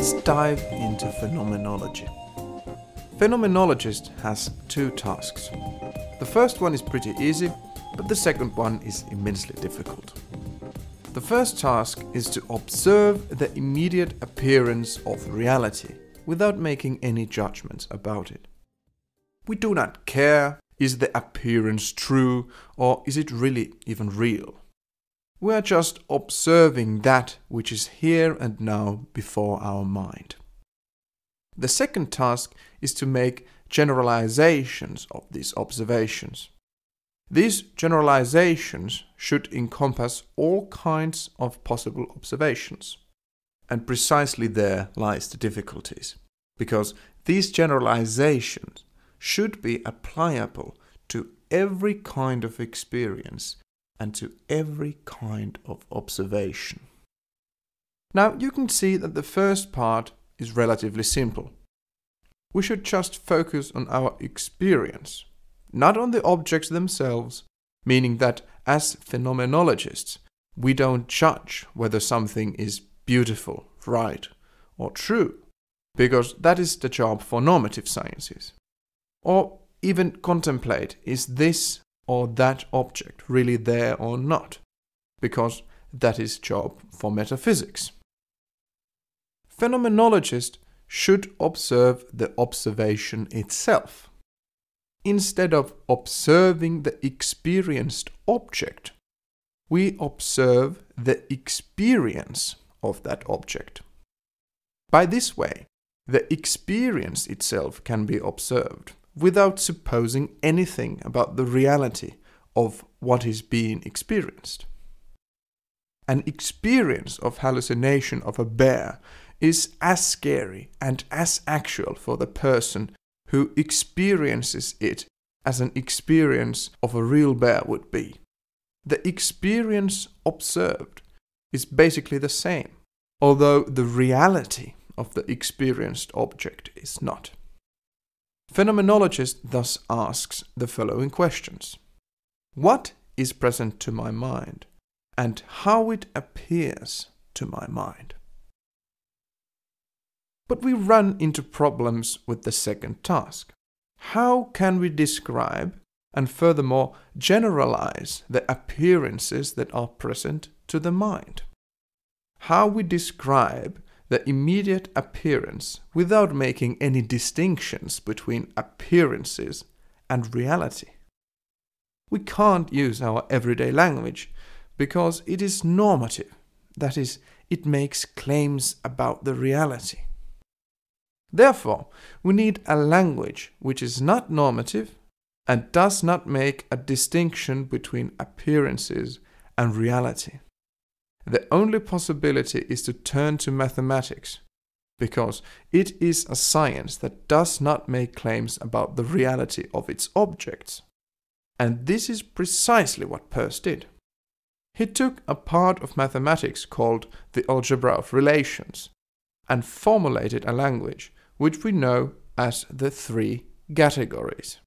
let's dive into phenomenology. Phenomenologist has two tasks. The first one is pretty easy, but the second one is immensely difficult. The first task is to observe the immediate appearance of reality without making any judgments about it. We do not care is the appearance true or is it really even real. We are just observing that which is here and now before our mind. The second task is to make generalizations of these observations. These generalizations should encompass all kinds of possible observations. And precisely there lies the difficulties, because these generalizations should be applicable to every kind of experience and to every kind of observation. Now you can see that the first part is relatively simple. We should just focus on our experience, not on the objects themselves, meaning that as phenomenologists, we don't judge whether something is beautiful, right, or true, because that is the job for normative sciences. Or even contemplate is this or that object really there or not, because that is job for metaphysics. Phenomenologists should observe the observation itself. Instead of observing the experienced object, we observe the experience of that object. By this way, the experience itself can be observed without supposing anything about the reality of what is being experienced. An experience of hallucination of a bear is as scary and as actual for the person who experiences it as an experience of a real bear would be. The experience observed is basically the same, although the reality of the experienced object is not. Phenomenologist thus asks the following questions What is present to my mind, and how it appears to my mind? But we run into problems with the second task. How can we describe and furthermore generalize the appearances that are present to the mind? How we describe the immediate appearance without making any distinctions between appearances and reality. We can't use our everyday language because it is normative, that is, it makes claims about the reality. Therefore, we need a language which is not normative and does not make a distinction between appearances and reality. The only possibility is to turn to mathematics, because it is a science that does not make claims about the reality of its objects. And this is precisely what Peirce did. He took a part of mathematics called the algebra of relations and formulated a language which we know as the three categories.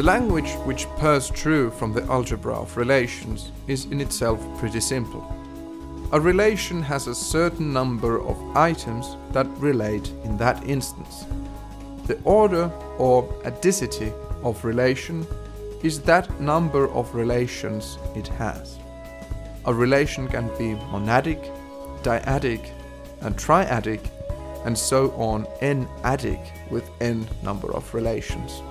The language which Peirce true from the algebra of relations is in itself pretty simple. A relation has a certain number of items that relate in that instance. The order or adicity of relation is that number of relations it has. A relation can be monadic, dyadic, and triadic, and so on n-adic with n number of relations.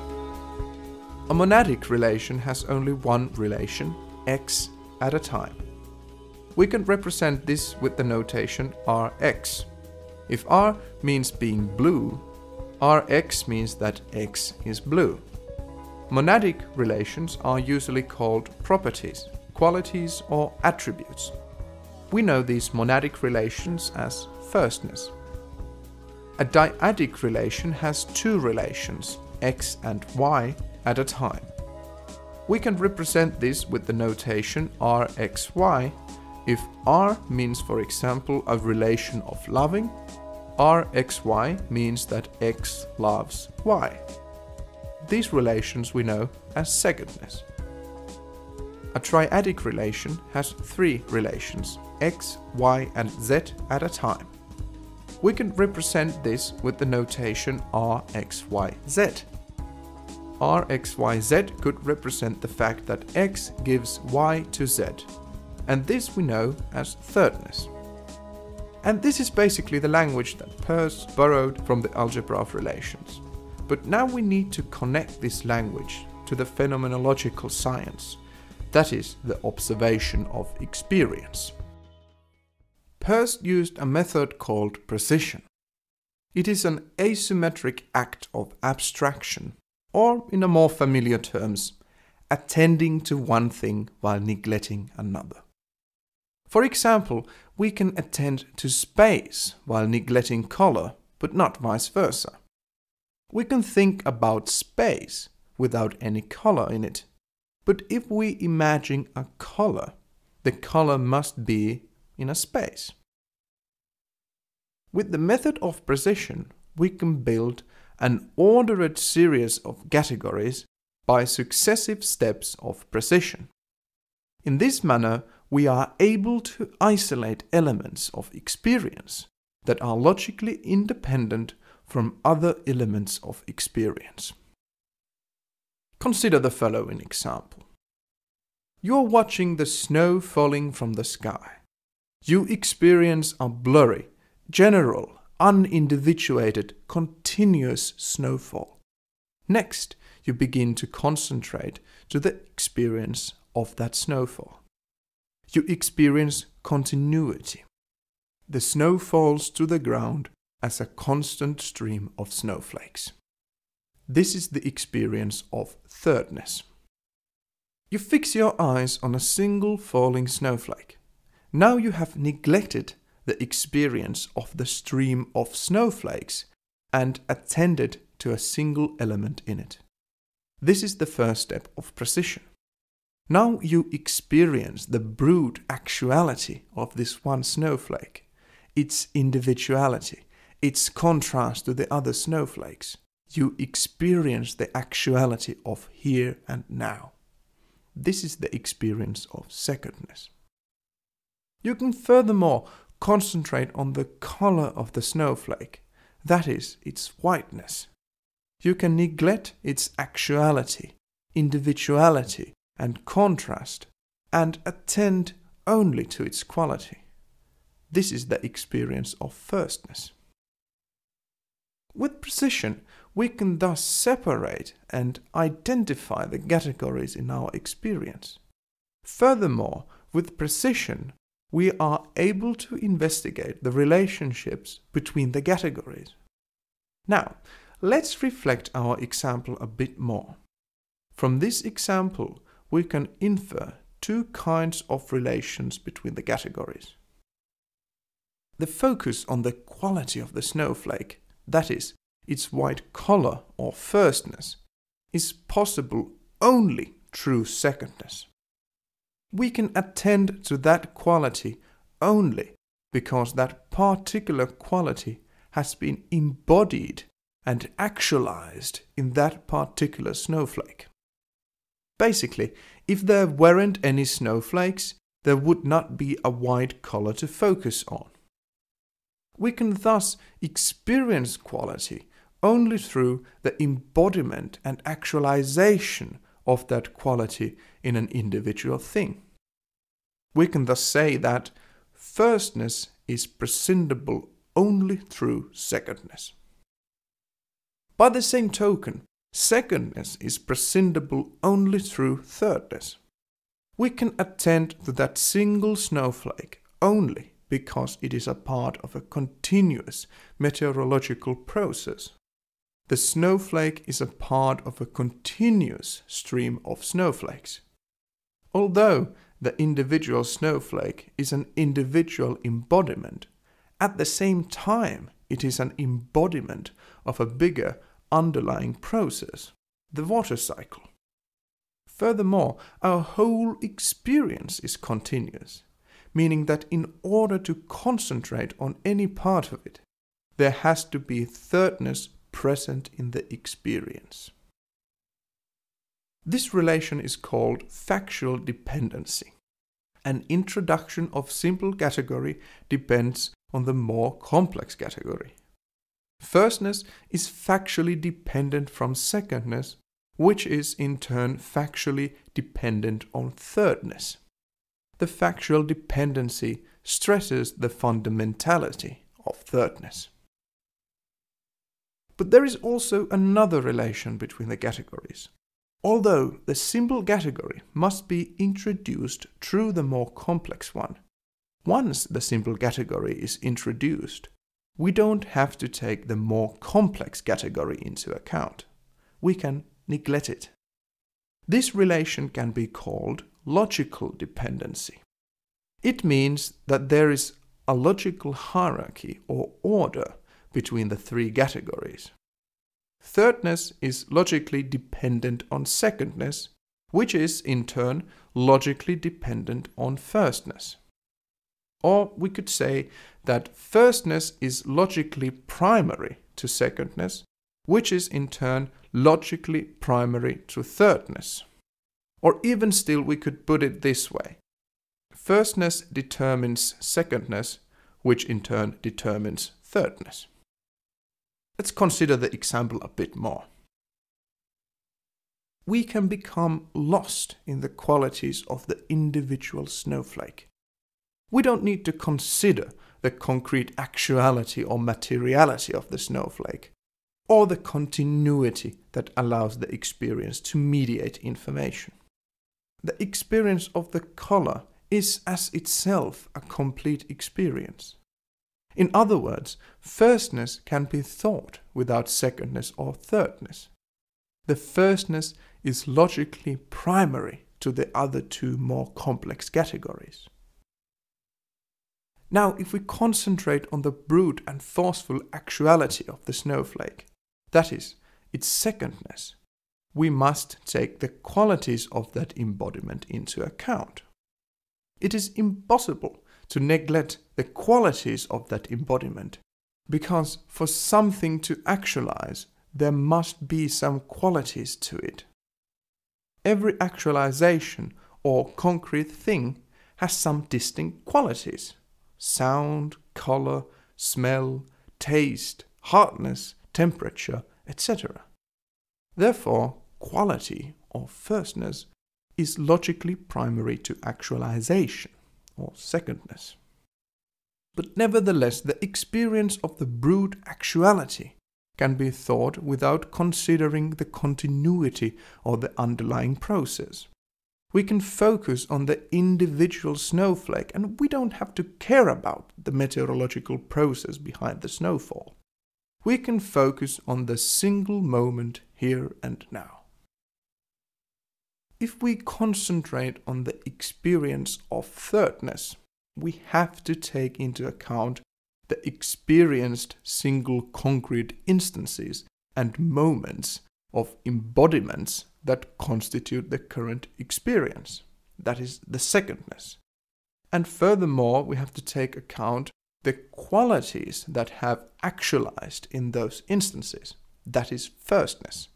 A monadic relation has only one relation, x, at a time. We can represent this with the notation Rx. If R means being blue, Rx means that x is blue. Monadic relations are usually called properties, qualities or attributes. We know these monadic relations as firstness. A dyadic relation has two relations, x and y, at a time. We can represent this with the notation Rxy if R means for example a relation of loving, Rxy means that X loves Y. These relations we know as secondness. A triadic relation has three relations, x, y, and z at a time. We can represent this with the notation rxyz. Rxyz could represent the fact that x gives y to z, and this we know as thirdness. And this is basically the language that Peirce borrowed from the algebra of relations. But now we need to connect this language to the phenomenological science, that is, the observation of experience. Peirce used a method called prescission. It is an asymmetric act of abstraction, or in a more familiar terms, attending to one thing while neglecting another. For example, we can attend to space while neglecting color, but not vice versa. We can think about space without any color in it. But if we imagine a color, the color must be in a space. With the method of prescission, we can build an ordered series of categories by successive steps of prescission. In this manner, we are able to isolate elements of experience that are logically independent from other elements of experience. Consider the following example. You are watching the snow falling from the sky. You experience a blurry, general, unindividuated, continuous snowfall. Next, you begin to concentrate to the experience of that snowfall. You experience continuity. The snow falls to the ground as a constant stream of snowflakes. This is the experience of thirdness. You fix your eyes on a single falling snowflake. Now you have neglected the experience of the stream of snowflakes and attended to a single element in it. This is the first step of prescission. Now you experience the brute actuality of this one snowflake, its individuality, its contrast to the other snowflakes you experience the actuality of here and now. This is the experience of secondness. You can furthermore concentrate on the color of the snowflake, that is, its whiteness. You can neglect its actuality, individuality, and contrast, and attend only to its quality. This is the experience of firstness. With prescission, we can thus separate and identify the categories in our experience. Furthermore, with prescission, we are able to investigate the relationships between the categories. Now, let's reflect our example a bit more. From this example, we can infer two kinds of relations between the categories. The focus on the quality of the snowflake that is, its white color or firstness, is possible only through secondness. We can attend to that quality only because that particular quality has been embodied and actualized in that particular snowflake. Basically, if there weren't any snowflakes, there would not be a white color to focus on. We can thus experience quality only through the embodiment and actualization of that quality in an individual thing. We can thus say that firstness is prescindible only through secondness. By the same token, secondness is prescindible only through thirdness. We can attend to that single snowflake only because it is a part of a continuous meteorological process. The snowflake is a part of a continuous stream of snowflakes. Although the individual snowflake is an individual embodiment, at the same time it is an embodiment of a bigger underlying process, the water cycle. Furthermore, our whole experience is continuous meaning that in order to concentrate on any part of it, there has to be thirdness present in the experience. This relation is called factual dependency. An introduction of simple category depends on the more complex category. Firstness is factually dependent from secondness, which is in turn factually dependent on thirdness. The factual dependency stresses the fundamentality of thirdness. But there is also another relation between the categories. Although the simple category must be introduced through the more complex one, once the simple category is introduced, we don't have to take the more complex category into account. We can neglect it. This relation can be called logical dependency. It means that there is a logical hierarchy or order between the three categories. Thirdness is logically dependent on secondness, which is in turn logically dependent on firstness. Or we could say that firstness is logically primary to secondness, which is in turn logically primary to thirdness. Or even still, we could put it this way firstness determines secondness, which in turn determines thirdness. Let's consider the example a bit more. We can become lost in the qualities of the individual snowflake. We don't need to consider the concrete actuality or materiality of the snowflake, or the continuity that allows the experience to mediate information. The experience of the color is as itself a complete experience. In other words, firstness can be thought without secondness or thirdness. The firstness is logically primary to the other two more complex categories. Now, if we concentrate on the brute and forceful actuality of the snowflake, that is, its secondness, we must take the qualities of that embodiment into account. It is impossible to neglect the qualities of that embodiment, because for something to actualize, there must be some qualities to it. Every actualization or concrete thing has some distinct qualities sound, color, smell, taste, hardness, temperature, etc. Therefore, quality or firstness is logically primary to actualization or secondness. But nevertheless, the experience of the brute actuality can be thought without considering the continuity or the underlying process we can focus on the individual snowflake and we don't have to care about the meteorological process behind the snowfall. We can focus on the single moment here and now. If we concentrate on the experience of thirdness, we have to take into account the experienced single concrete instances and moments of embodiments that constitute the current experience. That is the secondness. And furthermore, we have to take account the qualities that have actualized in those instances. That is firstness.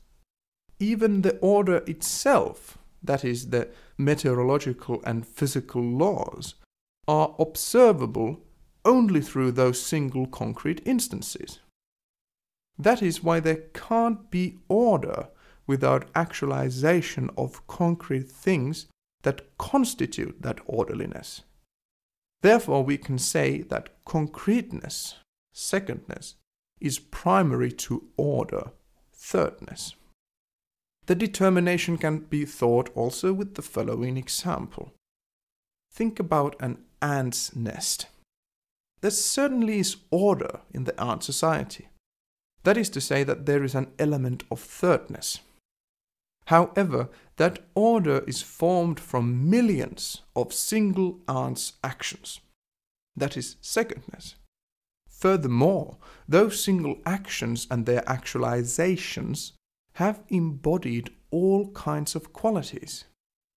Even the order itself, that is the meteorological and physical laws, are observable only through those single concrete instances. That is why there can't be order without actualization of concrete things that constitute that orderliness. Therefore, we can say that concreteness, secondness, is primary to order, thirdness. The determination can be thought also with the following example. Think about an ant's nest. There certainly is order in the ant society. That is to say, that there is an element of thirdness. However, that order is formed from millions of single ants' actions. That is secondness. Furthermore, those single actions and their actualizations have embodied all kinds of qualities.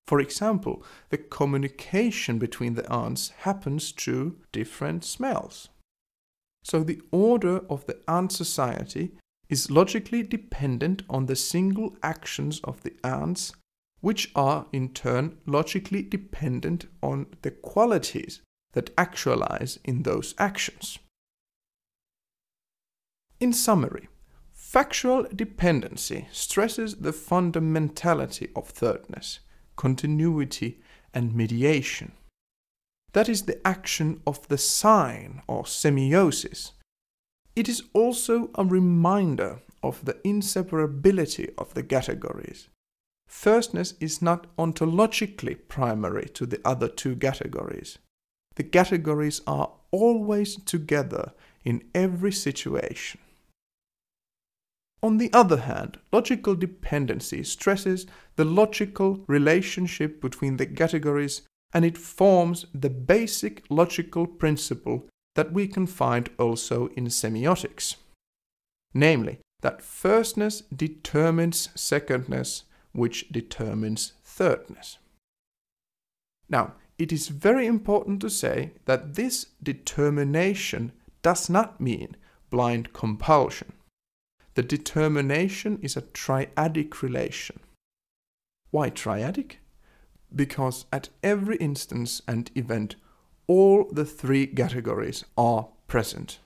For example, the communication between the ants happens through different smells. So the order of the ant society is logically dependent on the single actions of the ants which are in turn logically dependent on the qualities that actualize in those actions. In summary, factual dependency stresses the fundamentality of thirdness, continuity, and mediation. That is the action of the sign or semiosis. It is also a reminder of the inseparability of the categories. Firstness is not ontologically primary to the other two categories. The categories are always together in every situation. On the other hand, logical dependency stresses the logical relationship between the categories and it forms the basic logical principle that we can find also in semiotics. Namely, that firstness determines secondness, which determines thirdness. Now, it is very important to say that this determination does not mean blind compulsion. The determination is a triadic relation. Why triadic? Because at every instance and event, all the three categories are present.